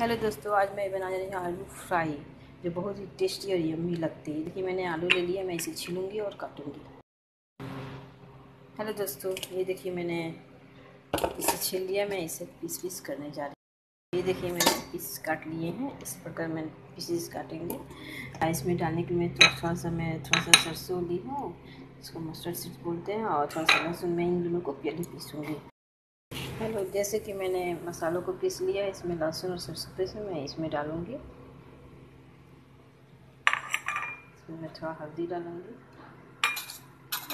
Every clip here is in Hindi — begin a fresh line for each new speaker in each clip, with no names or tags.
हेलो दोस्तों, आज मैं बना रही हूँ आलू फ्राई, जो बहुत ही टेस्टी और यम्मी लगती है। देखिए, मैंने आलू ले लिया मैं इसे छीलूँगी और काटूँगी। हेलो दोस्तों, ये देखिए, मैंने इसे छील लिया, मैं इसे पीस पीस करने जा रही हूँ। ये देखिए, मैंने पीस काट लिए हैं, इस प्रकार मैं पीसीस काटेंगे। इसमें डालने के लिए तो थोड़ा सा मैं थोड़ा सा सरसों ली हूँ, इसको मस्टर्ड सीड बोलते हैं, और थोड़ा सा लहसुन, मैं इन दोनों को पहले पीसूँगी। हेलो जैसे कि मैंने मसालों को पीस लिया, इसमें लहसुन और सरसों पीस मैं इसमें डालूँगी। इसमें मैं थोड़ा हल्दी डालूँगी,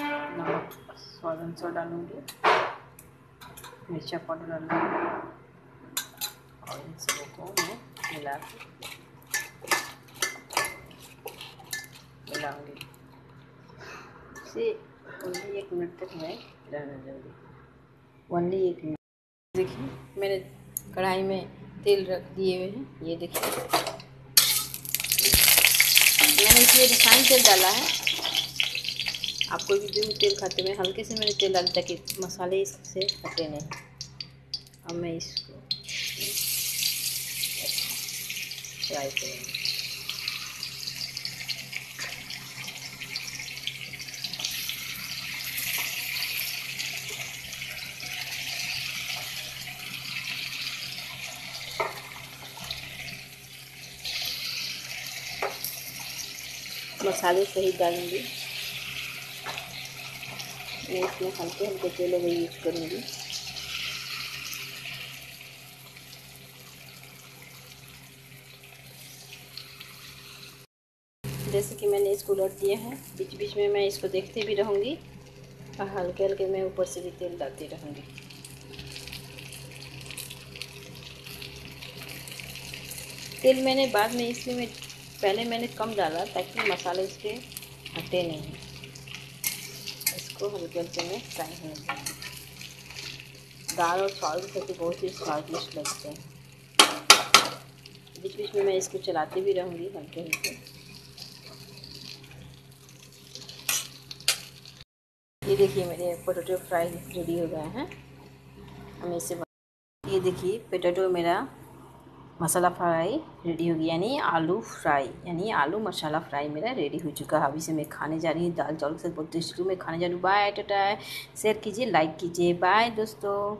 नमक स्वाद अनुसार डालूँगी, मिर्चा पाउडर डालूँगी, और इन सबों को मैं मिला के मिलाऊँगी। इसे ओनली एक मिनट तक मैं रहने दूँगी। ओनली एक मिनट। देखिए, मैंने कढ़ाई में तेल रख दिए हुए हैं, ये देखिए। मैंने इसलिए रिफाइंड तेल डाला है। आप कोई भी जो तेल खाते हैं, हल्के से मैंने तेल डाला ताकि मसाले इससे हटे नहीं। अब मैं इसको फ्राई करूँगी। मसाले सही डालूँगी। मैं इसमें हल्के हल्के तेलों में यूज़ करूँगी। जैसे कि मैंने इसको लौट दिया है बीच बीच में मैं इसको देखते भी रहूँगी और हल्के हल्के मैं ऊपर से भी तेल डालती रहूँगी। तेल मैंने बाद में इसलिए पहले मैंने कम डाला ताकि मसाले इसके हटे नहीं इसको हल्के हल्के में फ्राई होने देंगे दाल और चावल के साथ बहुत ही स्वादिष्ट लगते हैं। बीच बीच में मैं इसको चलाती भी रहूँगी हल्के हल्के। ये देखिए, मेरे पोटैटो फ्राई रेडी हो गए हैं। हम इसे ये देखिए पोटैटो मेरा मसाला फ्राई रेडी हो गया, यानी आलू फ्राई, यानी आलू मसाला फ्राई मेरा रेडी हो चुका है। अभी से मैं खाने जा रही हूँ दाल चावल के साथ, बहुत मैं खाने जा रही हूँ। बाय टाटा। शेयर कीजिए लाइक कीजिए। बाय दोस्तों।